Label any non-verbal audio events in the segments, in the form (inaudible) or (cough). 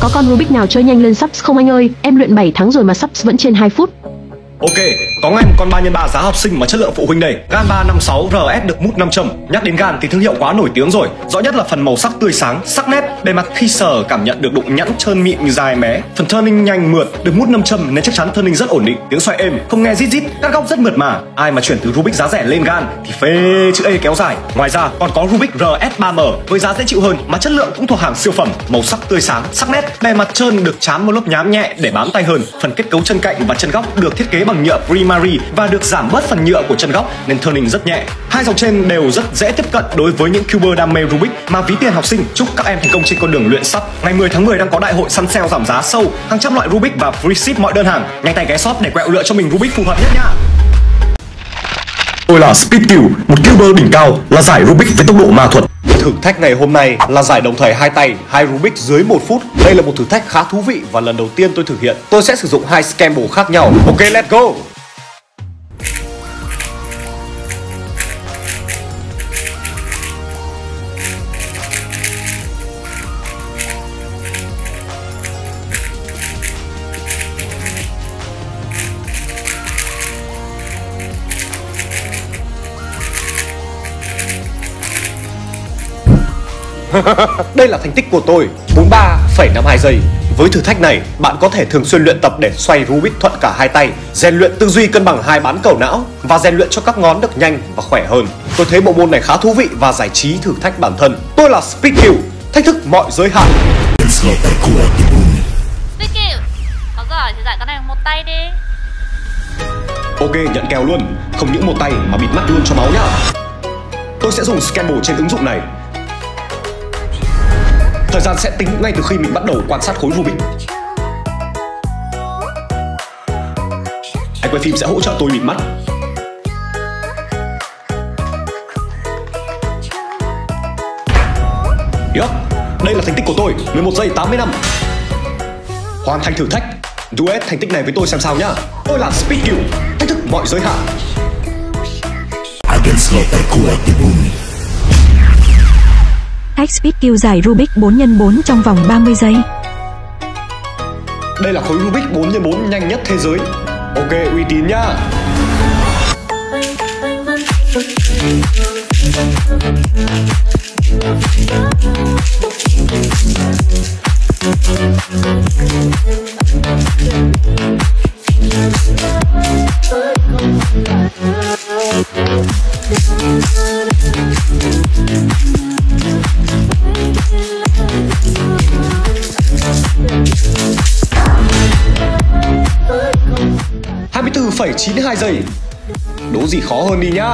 Có con Rubik nào chơi nhanh lên subs không anh ơi? Em luyện 7 tháng rồi mà subs vẫn trên 2 phút. Ok, có ngay một con 3 x 3 giá học sinh mà chất lượng phụ huynh đây. Gan 356 RS được mút 5 châm. Nhắc đến gan thì thương hiệu quá nổi tiếng rồi. Rõ nhất là phần màu sắc tươi sáng, sắc nét, bề mặt khi sờ cảm nhận được độ nhẵn trơn mịn dài mé. Phần turning nhanh mượt, được mút 5 châm nên chắc chắn turning rất ổn định, tiếng xoay êm, không nghe rít rít, các góc rất mượt mà. Ai mà chuyển từ Rubik giá rẻ lên gan thì phê chữ E kéo dài. Ngoài ra còn có Rubik RS 3M với giá dễ chịu hơn mà chất lượng cũng thuộc hàng siêu phẩm, màu sắc tươi sáng, sắc nét, bề mặt trơn được chám một lớp nhám nhẹ để bám tay hơn. Phần kết cấu chân cạnh và chân góc được thiết kế bằng nhựa Primary và được giảm bớt phần nhựa của chân góc nên turning rất nhẹ. Hai dòng trên đều rất dễ tiếp cận đối với những cuber đam mê Rubik mà ví tiền học sinh. Chúc các em thành công trên con đường luyện sắp. Ngày 10 tháng 10 đang có đại hội săn sale giảm giá sâu, hàng trăm loại Rubik và free ship mọi đơn hàng. Nhanh tay ghé shop để quẹo lựa cho mình Rubik phù hợp nhất nha. Tôi là Speedkill, một cuber đỉnh cao là giải Rubik với tốc độ ma thuật. Thử thách ngày hôm nay là giải đồng thời hai tay, hai Rubik dưới 1 phút. Đây là một thử thách khá thú vị và lần đầu tiên tôi thực hiện. Tôi sẽ sử dụng hai scramble khác nhau. Ok, let's go! (laughs) Đây là thành tích của tôi 43,52 giây với thử thách này, bạn có thể thường xuyên luyện tập để xoay Rubik thuận cả hai tay, rèn luyện tư duy cân bằng hai bán cầu não và rèn luyện cho các ngón được nhanh và khỏe hơn. Tôi thấy bộ môn này khá thú vị và giải trí thử thách bản thân. Tôi là Speedkill, thách thức mọi giới hạn. Speedkill Có giỏi thì giải con này một tay đi Ok, nhận kèo luôn, không những một tay mà bịt mắt luôn cho máu nhá. Tôi sẽ dùng Scamble trên ứng dụng này Thời gian sẽ tính ngay từ khi mình bắt đầu quan sát khối Rubik. Anh quay phim sẽ hỗ trợ tôi bịt mắt. Yup, đây là thành tích của tôi, 11 giây 80 năm. Hoàn thành thử thách. Duet thành tích này với tôi xem sao nhá. Tôi là Speedkill, thách thức mọi giới hạn. Agenslo terkuat the bumi cách Speed kêu giải Rubik 4x4 trong vòng 30 giây. Đây là khối Rubik 4x4 nhanh nhất thế giới. Ok, uy tín nhá. Phẩy 92 giây. Đố gì khó hơn đi nhá.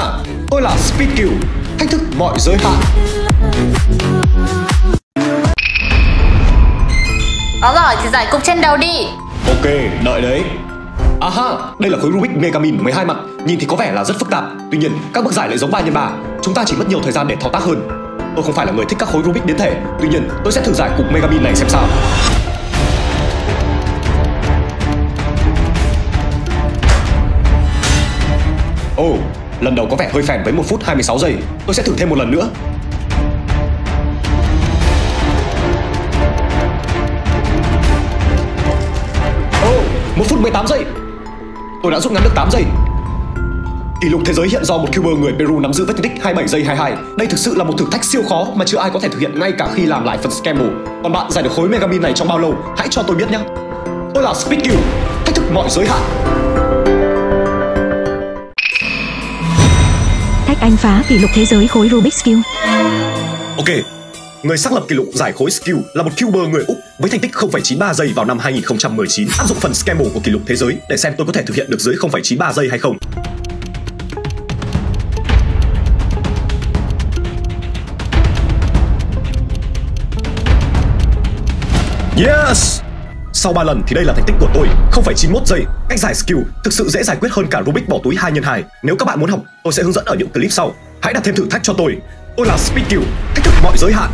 Tôi là Speedkill Thách thức mọi giới hạn. Có giỏi thì giải cục trên đầu đi. Ok, đợi đấy. Aha, đây là khối Rubik Megamin 12 mặt. Nhìn thì có vẻ là rất phức tạp. Tuy nhiên, các bước giải lại giống 3 x 3 Chúng ta chỉ mất nhiều thời gian để thao tác hơn. Tôi không phải là người thích các khối Rubik đến thể. Tuy nhiên, tôi sẽ thử giải cục Megamin này xem sao Ồ, oh, lần đầu có vẻ hơi phèn với 1 phút 26 giây. Tôi sẽ thử thêm một lần nữa. Ồ, oh, 1 phút 18 giây. Tôi đã rút ngắn được 8 giây. Kỷ lục thế giới hiện do một cuber người Peru nắm giữ với thành tích 27 giây 22. Đây thực sự là một thử thách siêu khó mà chưa ai có thể thực hiện ngay cả khi làm lại phần scramble. Còn bạn giải được khối Megamin này trong bao lâu? Hãy cho tôi biết nhé. Tôi là Speedkill, thách thức mọi giới hạn. Cách anh phá kỷ lục thế giới khối Rubik's Cube. Ok, Người xác lập kỷ lục giải khối skill là một cuber người Úc với thành tích 0,93 giây vào năm 2019. Áp dụng phần Scramble của kỷ lục thế giới để xem tôi có thể thực hiện được dưới 0,93 giây hay không. Yes! Sau 3 lần thì đây là thành tích của tôi. 0,91 giây. Cách giải skill thực sự dễ giải quyết hơn cả Rubik bỏ túi 2 x 2 Nếu các bạn muốn học tôi sẽ hướng dẫn ở những clip sau. Hãy đặt thêm thử thách cho tôi. Tôi là speed kill Thách thức mọi giới hạn.